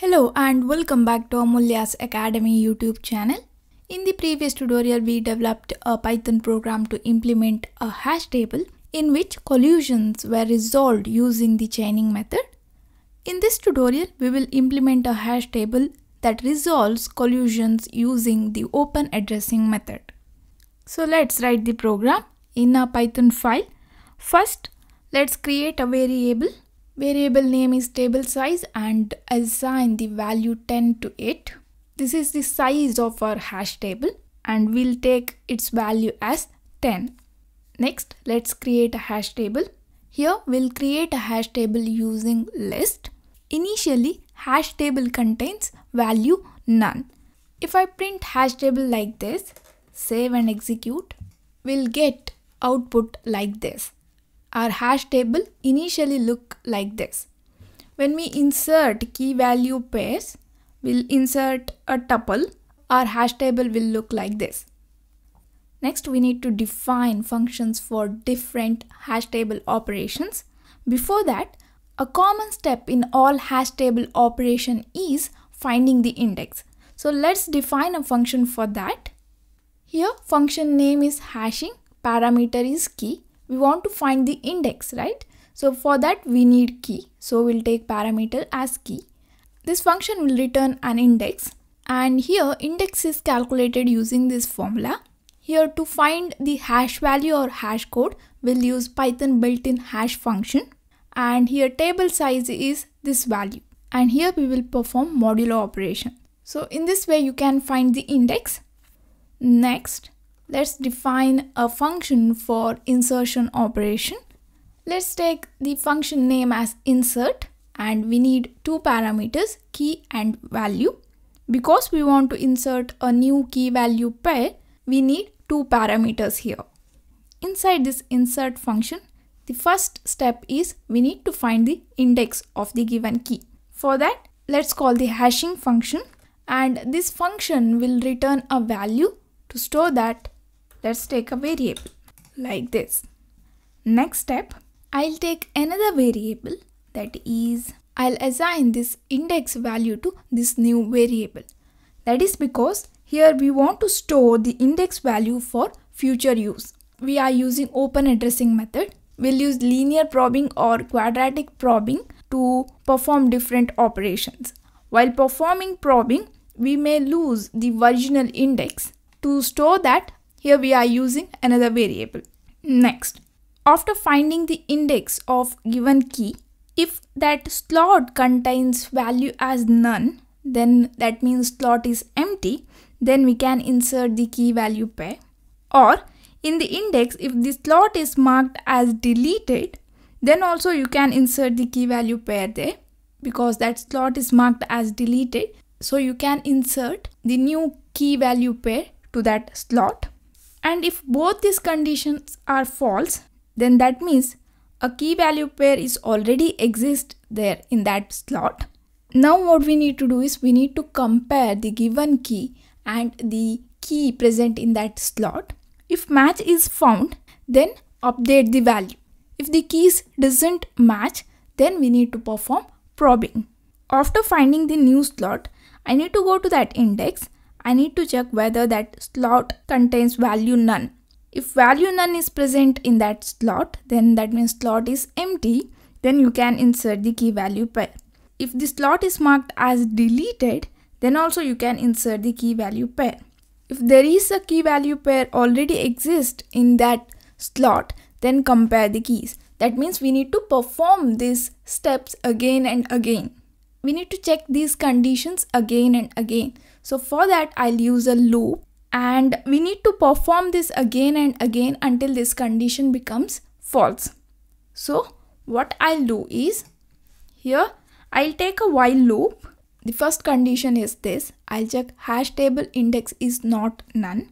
Hello and welcome back to Amulya's Academy YouTube channel. In the previous tutorial, we developed a Python program to implement a hash table in which collisions were resolved using the chaining method. In this tutorial, we will implement a hash table that resolves collisions using the open addressing method. So let's write the program in a Python file. First, let's create a variable variable name is table size and assign the value 10 to it. This is the size of our hash table and we'll take its value as 10. Next, let's create a hash table. Here we'll create a hash table using list. Initially, hash table contains value none. If I print hash table like this, save and execute, we'll get output like this our hash table initially look like this. When we insert key value pairs, we'll insert a tuple, our hash table will look like this. Next, we need to define functions for different hash table operations. Before that, a common step in all hash table operation is finding the index. So let's define a function for that. Here function name is hashing, parameter is key we want to find the index, right? So for that we need key. So we'll take parameter as key. This function will return an index and here index is calculated using this formula. Here to find the hash value or hash code, we'll use Python built-in hash function and here table size is this value and here we will perform modulo operation. So in this way you can find the index. Next, Let's define a function for insertion operation. Let's take the function name as insert and we need two parameters key and value. Because we want to insert a new key value pair, we need two parameters here. Inside this insert function, the first step is we need to find the index of the given key. For that, let's call the hashing function and this function will return a value to store that Let's take a variable like this. Next step, I'll take another variable that is I'll assign this index value to this new variable. That is because here we want to store the index value for future use. We are using open addressing method. We'll use linear probing or quadratic probing to perform different operations. While performing probing, we may lose the original index. To store that, here we are using another variable. Next, after finding the index of given key, if that slot contains value as none, then that means slot is empty, then we can insert the key value pair. Or in the index, if the slot is marked as deleted, then also you can insert the key value pair there because that slot is marked as deleted. So you can insert the new key value pair to that slot. And if both these conditions are false, then that means a key value pair is already exist there in that slot. Now what we need to do is we need to compare the given key and the key present in that slot. If match is found, then update the value. If the keys doesn't match, then we need to perform probing. After finding the new slot, I need to go to that index I need to check whether that slot contains value none. If value none is present in that slot, then that means slot is empty, then you can insert the key value pair. If the slot is marked as deleted, then also you can insert the key value pair. If there is a key value pair already exist in that slot, then compare the keys. That means we need to perform these steps again and again. We need to check these conditions again and again. So for that I'll use a loop and we need to perform this again and again until this condition becomes false. So what I'll do is here I'll take a while loop. The first condition is this. I'll check hash table index is not none.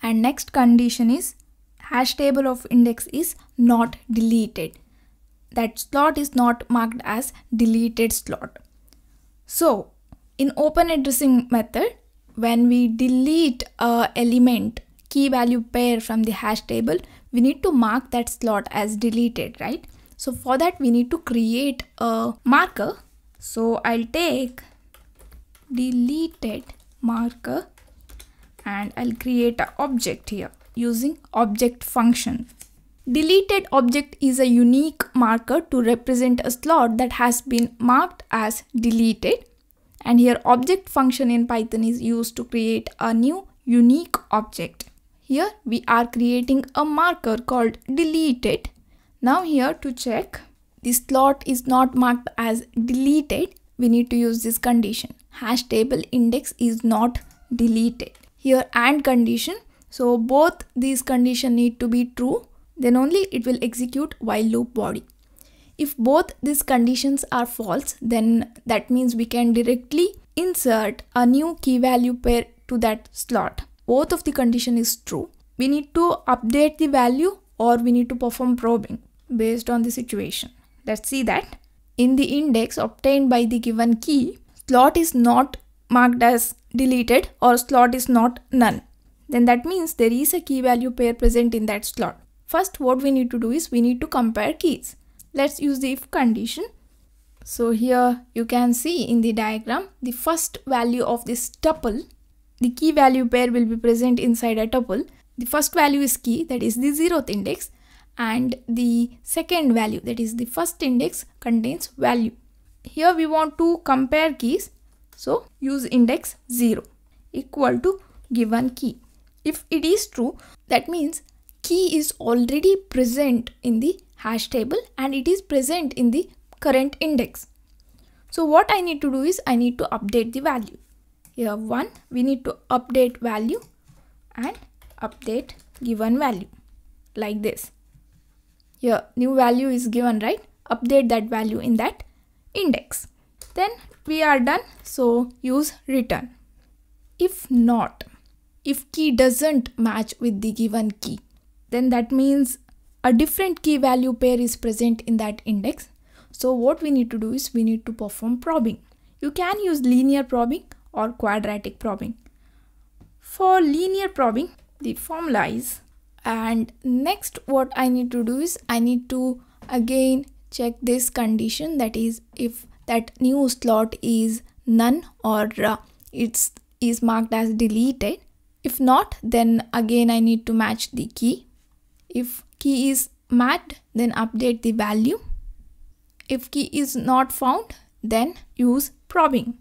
And next condition is hash table of index is not deleted. That slot is not marked as deleted slot. So in open addressing method, when we delete a element key value pair from the hash table, we need to mark that slot as deleted, right? So for that, we need to create a marker. So I'll take deleted marker and I'll create an object here using object function. Deleted object is a unique marker to represent a slot that has been marked as deleted and here object function in Python is used to create a new unique object. Here we are creating a marker called deleted. Now here to check the slot is not marked as deleted we need to use this condition hash table index is not deleted here and condition so both these condition need to be true then only it will execute while loop body if both these conditions are false then that means we can directly insert a new key value pair to that slot. Both of the condition is true. We need to update the value or we need to perform probing based on the situation. Let's see that. In the index obtained by the given key slot is not marked as deleted or slot is not none then that means there is a key value pair present in that slot. First what we need to do is we need to compare keys. Let's use the if condition. So here you can see in the diagram the first value of this tuple the key value pair will be present inside a tuple. The first value is key that is the zeroth index and the second value that is the first index contains value. Here we want to compare keys so use index 0 equal to given key. If it is true, that means key is already present in the hash table and it is present in the current index. So what I need to do is I need to update the value. Here one, we need to update value and update given value like this. Here new value is given, right? Update that value in that index. Then we are done. So use return. If not, if key doesn't match with the given key then that means a different key value pair is present in that index. So what we need to do is we need to perform probing. You can use linear probing or quadratic probing. For linear probing the formula is and next what i need to do is i need to again check this condition that is if that new slot is none or uh, it's is marked as deleted. If not, then again I need to match the key. If key is matched, then update the value. If key is not found, then use probing.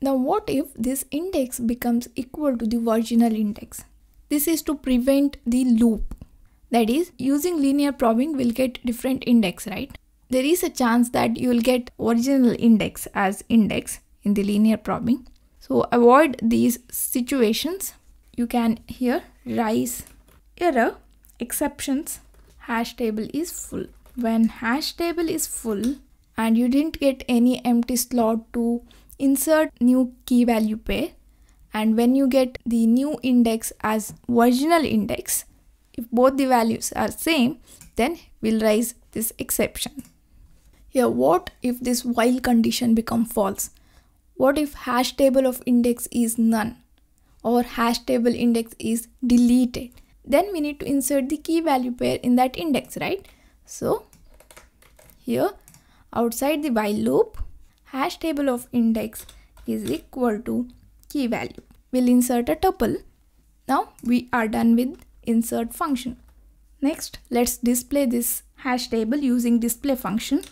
Now what if this index becomes equal to the original index? This is to prevent the loop. That is, using linear probing will get different index, right? There is a chance that you will get original index as index in the linear probing. So avoid these situations. You can here rise error exceptions hash table is full. When hash table is full and you didn't get any empty slot to insert new key value pair and when you get the new index as original index if both the values are same then we'll raise this exception. Here what if this while condition become false what if hash table of index is none or hash table index is deleted? Then we need to insert the key value pair in that index, right? So here outside the while loop, hash table of index is equal to key value. We'll insert a tuple. Now we are done with insert function. Next, let's display this hash table using display function.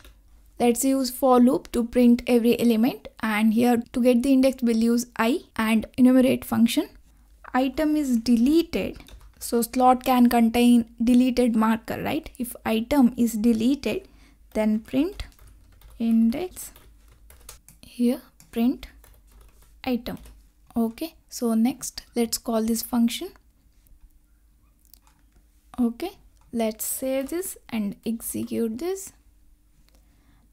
Let's use for loop to print every element and here to get the index we'll use i and enumerate function. Item is deleted so slot can contain deleted marker right? If item is deleted then print index here print item. Okay so next let's call this function. Okay let's save this and execute this.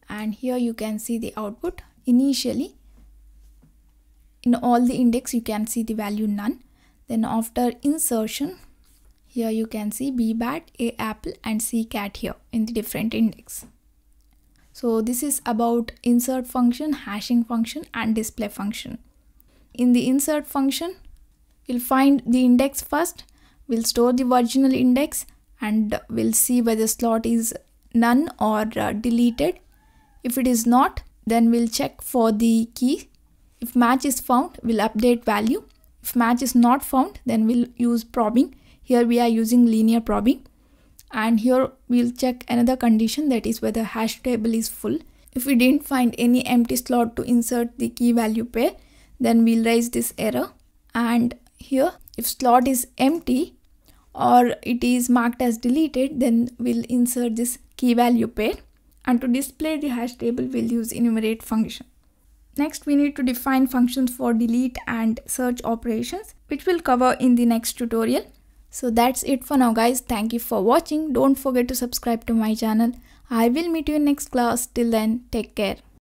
And here you can see the output. Initially in all the index you can see the value none. Then after insertion here you can see b bat a apple and c cat here in the different index. So this is about insert function hashing function and display function. In the insert function we'll find the index first. We'll store the original index and we'll see whether slot is none or uh, deleted. If it is not, then we'll check for the key. if match is found we'll update value. If match is not found then we'll use probing here we are using linear probing. And here we'll check another condition that is whether hash table is full. If we didn't find any empty slot to insert the key value pair then we'll raise this error. And here if slot is empty or it is marked as deleted then we'll insert this key value pair. And to display the hash table we'll use enumerate function. Next we need to define functions for delete and search operations which we'll cover in the next tutorial so that's it for now guys. Thank you for watching. Don't forget to subscribe to my channel. I will meet you in next class. Till then take care